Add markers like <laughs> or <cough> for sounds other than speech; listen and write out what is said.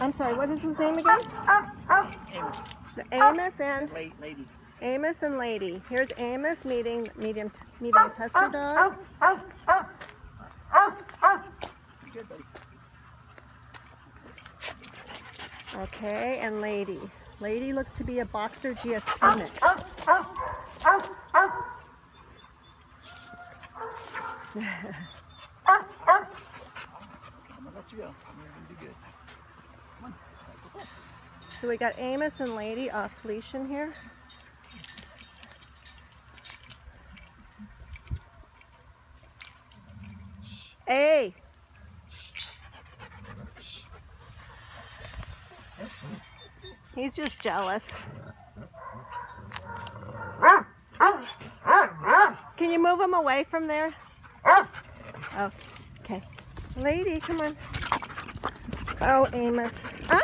I'm sorry, what is his name again? Uh, uh, uh. Amos. Amos and lady. Amos and Lady. Here's Amos meeting medium medium a tester dog. You good, buddy? Okay, and Lady. Lady looks to be a boxer GSP mix. <laughs> I'm gonna let you go. You're gonna do good. So we got Amos and Lady off leash in here. Hey! He's just jealous. Can you move him away from there? Oh, okay. Lady, come on. Oh, Amos. Ah!